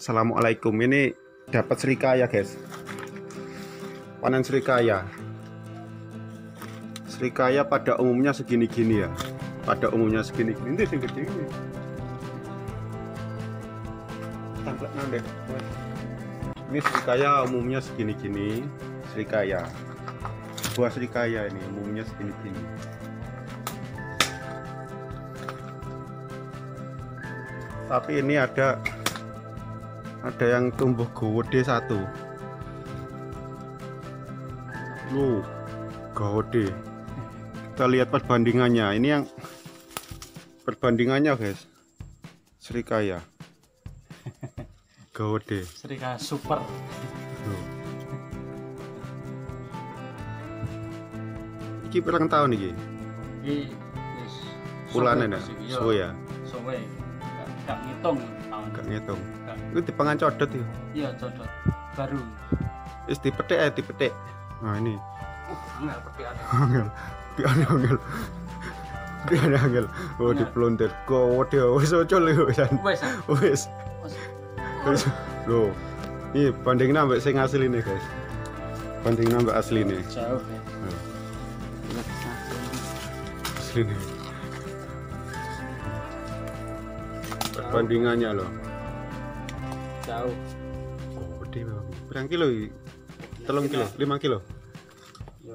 Assalamualaikum. Ini dapat serikaya guys. Panen serikaya serikaya pada umumnya segini-gini ya. Pada umumnya segini-gini. Ini sing gede ini. Ini serikaya umumnya segini-gini. Serikaya buah serikaya ini umumnya segini-gini. Tapi ini ada ada yang tumbuh gede satu lu gede kita lihat perbandingannya ini yang perbandingannya guys serikaya gede Serika super. Loh. Iki pirang tahun iki? Iki wis Ulane suwe nek sih, iya. suwe ya, Suwe. Gak, ngitung. Gak ngitung. Itu dipangan codot ya. Iya, cocok. Baru. Wis dipetik ae dipetik. Nah ini. Uh, enggak seperti ada. Angel. Di angel. Di angel. Oh Bener. diplontir. Gowode wis ocol yo wisan. Wes. ah. Wis. Wes. Wis. Loh. Ini bandingin ambek sing asli nih guys. Bandingin ambek asli nih. Jauh ya. Nah. Asli nih. Perbandingannya loh. Jauh. Gede memang. Berapa kilo? Telung kilo, lima kilo.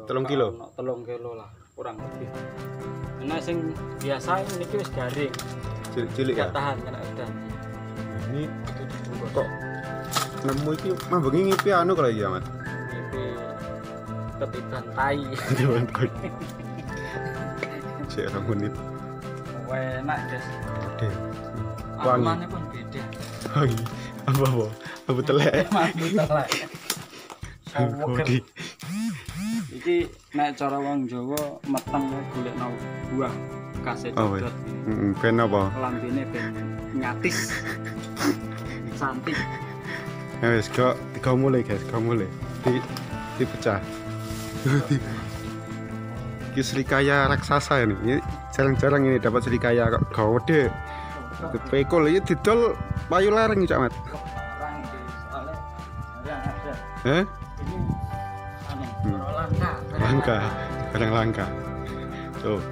Telung kilo? Telung kilo lah, kurang lebih. Nah, sing biasa ini wis garing. Cilik-cilik ya. Tahan kena edan. Nah, ini kok nemu iki mah bengi ngipi anu kalau iya, Mas. Ini ketiban tai. Koi. Cek orang menit. Enak, guys. Gede. Wangi. Aromannya pun beda. Wangi. Apa apa? Apa telek? Buta lah. Gede. Iki nek cara wong Jawa meteng golekno buah kase Oh, wes. codot. Heeh, ben apa? Lambene ben nyatis. Cantik. Ya wis, kok kau mulai guys, kau mulai. Di dipecah. Di Iki serikaya raksasa ini. Ini jarang-jarang ini dapat serikaya kok gede. Pekol ini didol payu lareng Cak Mat. Eh? Ini aneh. Hmm. Langka. Langka, kadang langka. Tuh.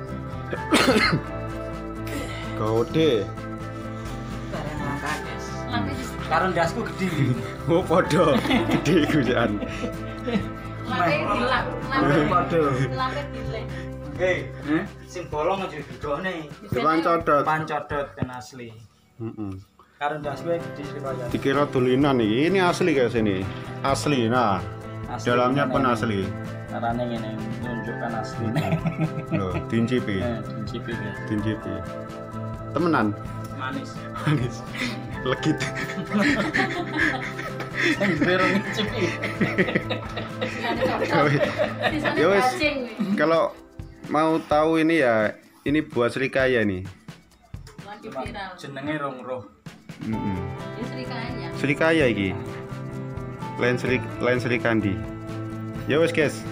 Guys. Lampe Karo ndasku gede. Oh, podo. Gede gujaan. lampe padha. lampe dilek. Hei, sing bolong aja didone. Depan codot. Pancodot kan asli. Heeh. Karo ndasku gede riwayat. Dikira tulinan nih. Ini asli guys ini. Asli. Nah, Asli dalamnya pun ngene. asli. Carane ngene menunjukkan asli. Loh, dincipi. Eh, dincipi guys. Dincipi. Temenan. Manis. Manis. Legit. Ya wes. cacing. weh. Kalau mau tahu ini ya, ini buah serikaya nih. Lagi viral. Jenenge rong roh. Mm-mm. Ini serikanya. Serikaya iki. Lain seri lain serikandi. Ya wes guys,